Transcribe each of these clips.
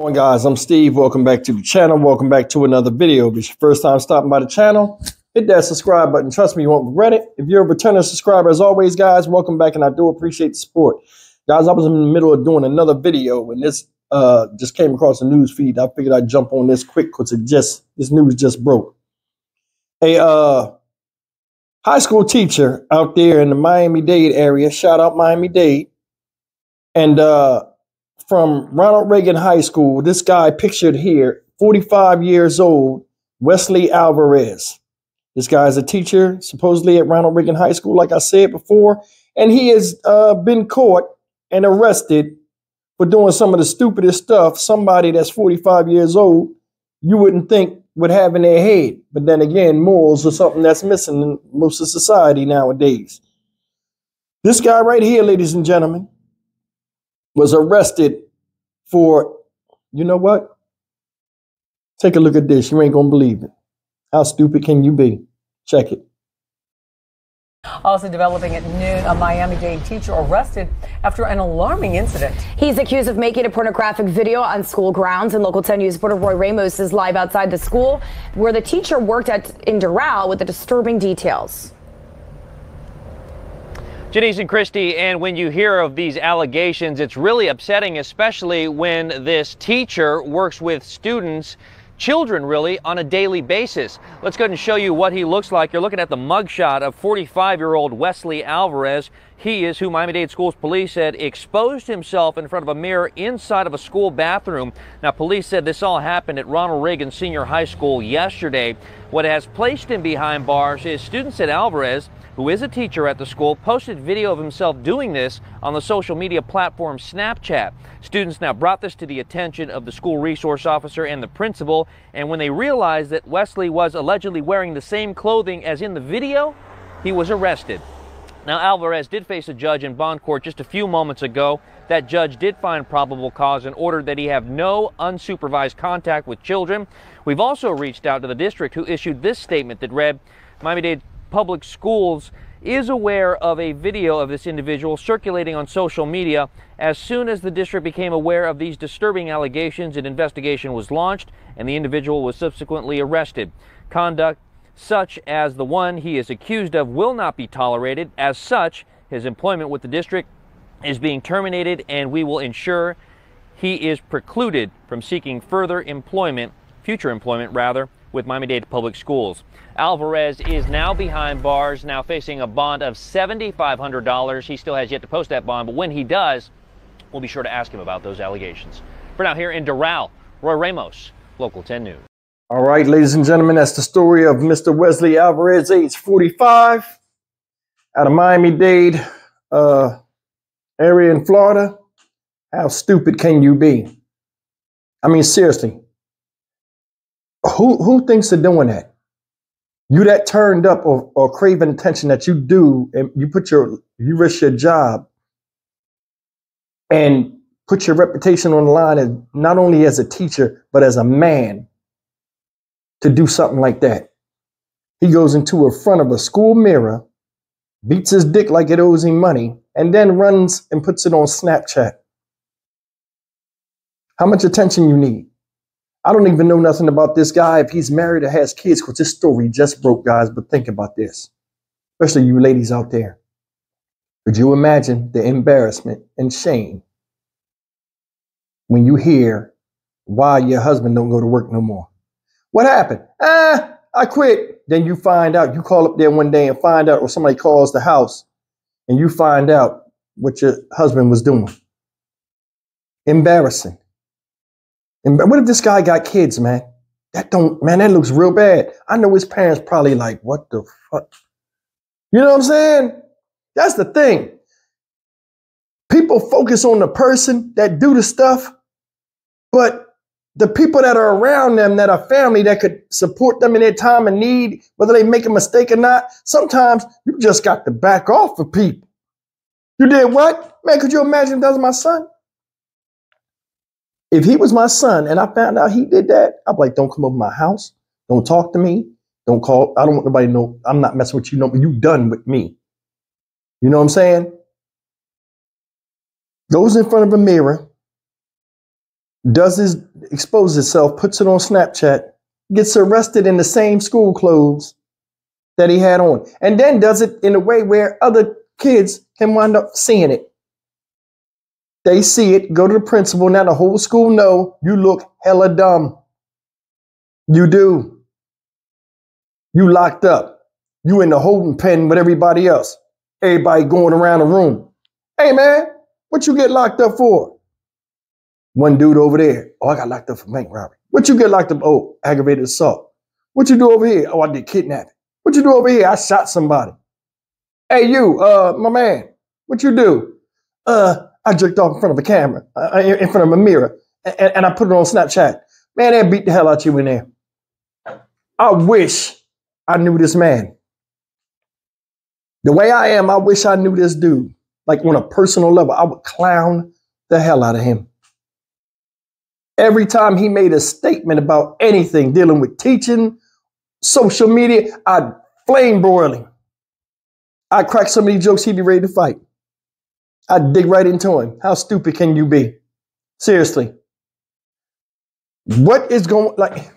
on guys i'm steve. Welcome back to the channel. Welcome back to another video. If it's your first time stopping by the channel hit that subscribe button. Trust me you won't regret it. If you're a returning subscriber as always guys welcome back and i do appreciate the support. Guys i was in the middle of doing another video and this uh just came across the news feed. I figured i'd jump on this quick because it just this news just broke. A uh high school teacher out there in the miami-dade area shout out miami-dade and uh from Ronald Reagan High School. This guy pictured here, 45 years old, Wesley Alvarez. This guy is a teacher, supposedly at Ronald Reagan High School, like I said before, and he has uh, been caught and arrested for doing some of the stupidest stuff somebody that's 45 years old you wouldn't think would have in their head. But then again, morals are something that's missing in most of society nowadays. This guy right here, ladies and gentlemen, was arrested for, you know what? Take a look at this. You ain't going to believe it. How stupid can you be? Check it. Also developing at noon, a Miami-Dade teacher arrested after an alarming incident. He's accused of making a pornographic video on school grounds, and local 10 News reporter Roy Ramos is live outside the school where the teacher worked at in Doral with the disturbing details. Janice and Christy, and when you hear of these allegations, it's really upsetting, especially when this teacher works with students, children really, on a daily basis. Let's go ahead and show you what he looks like. You're looking at the mugshot of 45-year-old Wesley Alvarez. He is who Miami-Dade Schools police said exposed himself in front of a mirror inside of a school bathroom. Now, police said this all happened at Ronald Reagan Senior High School yesterday. What has placed him behind bars is students at Alvarez who is a teacher at the school, posted video of himself doing this on the social media platform Snapchat. Students now brought this to the attention of the school resource officer and the principal, and when they realized that Wesley was allegedly wearing the same clothing as in the video, he was arrested. Now, Alvarez did face a judge in bond court just a few moments ago. That judge did find probable cause and ordered that he have no unsupervised contact with children. We've also reached out to the district who issued this statement that read, Miami-Dade Public Schools is aware of a video of this individual circulating on social media. As soon as the district became aware of these disturbing allegations, an investigation was launched and the individual was subsequently arrested. Conduct such as the one he is accused of will not be tolerated. As such, his employment with the district is being terminated and we will ensure he is precluded from seeking further employment, future employment rather, with Miami-Dade Public Schools. Alvarez is now behind bars, now facing a bond of $7,500. He still has yet to post that bond, but when he does, we'll be sure to ask him about those allegations. For now, here in Doral, Roy Ramos, Local 10 News. All right, ladies and gentlemen, that's the story of Mr. Wesley Alvarez, age 45, out of Miami-Dade uh, area in Florida. How stupid can you be? I mean, seriously, who who thinks of doing that? You that turned up or, or craving attention that you do, and you put your you risk your job and put your reputation on the line as not only as a teacher, but as a man to do something like that. He goes into a front of a school mirror, beats his dick like it owes him money, and then runs and puts it on Snapchat. How much attention you need? I don't even know nothing about this guy if he's married or has kids because this story just broke, guys. But think about this, especially you ladies out there. Could you imagine the embarrassment and shame when you hear why your husband don't go to work no more? What happened? Ah, I quit. Then you find out. You call up there one day and find out, or somebody calls the house and you find out what your husband was doing. Embarrassing. And what if this guy got kids, man? That don't, man, that looks real bad. I know his parents probably like, what the fuck? You know what I'm saying? That's the thing. People focus on the person that do the stuff, but the people that are around them that are family that could support them in their time of need, whether they make a mistake or not, sometimes you just got to back off of people. You did what? Man, could you imagine if that was my son? If he was my son and I found out he did that, I'd be like, don't come over my house. Don't talk to me. Don't call. I don't want nobody to know. I'm not messing with you. No, you done with me. You know what I'm saying? Goes in front of a mirror, does his expose himself, puts it on Snapchat, gets arrested in the same school clothes that he had on, and then does it in a way where other kids can wind up seeing it. They see it, go to the principal. Now the whole school know you look hella dumb. You do. You locked up. You in the holding pen with everybody else. Everybody going around the room. Hey man, what you get locked up for? One dude over there. Oh, I got locked up for bank robbery. What you get locked up? Oh, aggravated assault. What you do over here? Oh, I did kidnapping. What you do over here? I shot somebody. Hey, you, uh, my man, what you do? Uh, I jerked off in front of a camera, uh, in front of a mirror, and, and I put it on Snapchat. Man, they beat the hell out of you in there. I wish I knew this man. The way I am, I wish I knew this dude. Like on a personal level, I would clown the hell out of him. Every time he made a statement about anything dealing with teaching, social media, I'd flame broil him. I'd crack so many jokes, he'd be ready to fight. I'd dig right into him. How stupid can you be? Seriously. What is going like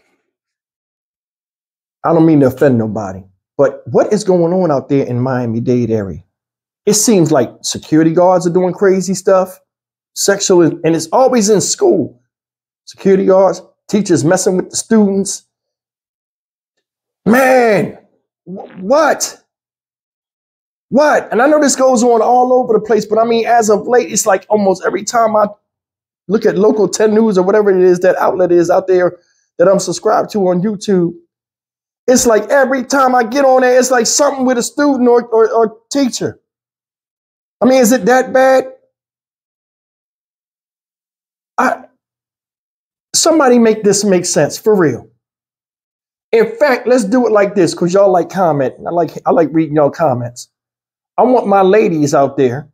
I don't mean to offend nobody, but what is going on out there in Miami-Dade area? It seems like security guards are doing crazy stuff, sexual, and it's always in school. Security guards, teachers messing with the students. Man, what? What? And I know this goes on all over the place, but I mean, as of late, it's like almost every time I look at local 10 news or whatever it is that outlet is out there that I'm subscribed to on YouTube, it's like every time I get on there, it's like something with a student or, or, or teacher. I mean, is it that bad? I somebody make this make sense for real. In fact, let's do it like this because y'all like comment. I like I like reading y'all comments. I want my ladies out there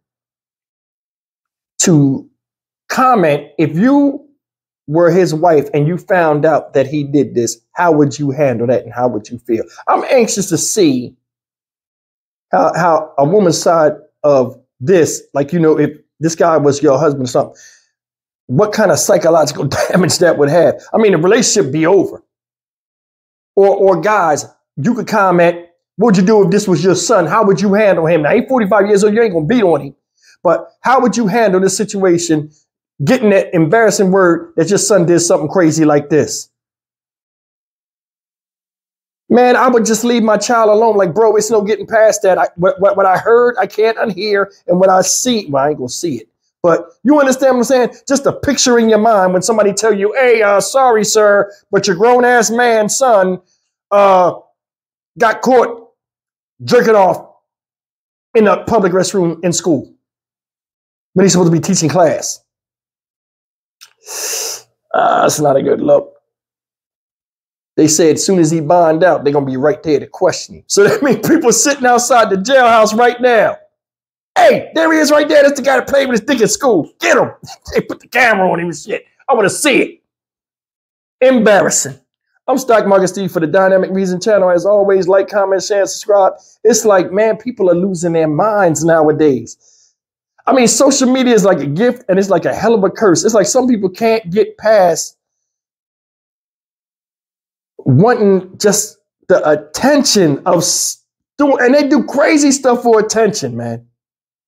to comment if you were his wife and you found out that he did this, how would you handle that and how would you feel? I'm anxious to see how, how a woman's side of this, like, you know, if this guy was your husband or something, what kind of psychological damage that would have. I mean, the relationship be over. Or, or guys, you could comment, what would you do if this was your son? How would you handle him? Now, he's 45 years old, you ain't gonna beat on him. But how would you handle this situation getting that embarrassing word that your son did something crazy like this. Man, I would just leave my child alone. Like, bro, it's no getting past that. I, what, what, what I heard, I can't unhear. And what I see, well, I ain't going to see it. But you understand what I'm saying? Just a picture in your mind when somebody tell you, hey, uh, sorry, sir, but your grown-ass man son uh, got caught jerking off in a public restroom in school when he's supposed to be teaching class. Uh, that's not a good look. They said as soon as he bond out, they're gonna be right there to question him. So that means people sitting outside the jailhouse right now. Hey, there he is right there. That's the guy that played with his dick at school. Get him. They put the camera on him and shit. I want to see it. Embarrassing. I'm Stock Market Steve for the Dynamic Reason channel. As always, like, comment, share, subscribe. It's like, man, people are losing their minds nowadays. I mean, social media is like a gift and it's like a hell of a curse. It's like some people can't get past wanting just the attention of doing, and they do crazy stuff for attention, man.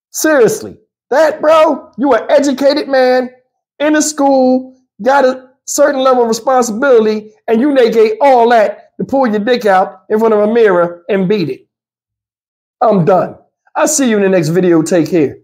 Seriously, that bro, you an educated man in a school, got a certain level of responsibility, and you negate all that to pull your dick out in front of a mirror and beat it. I'm done. I'll see you in the next video. Take care.